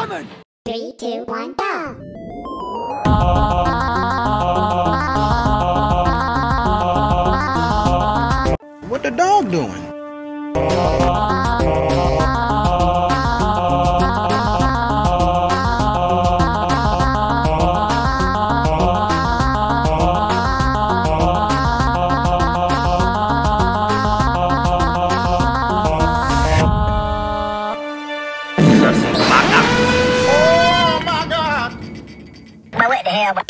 coming! Three, two, one, go! What the dog doing? I went to hell.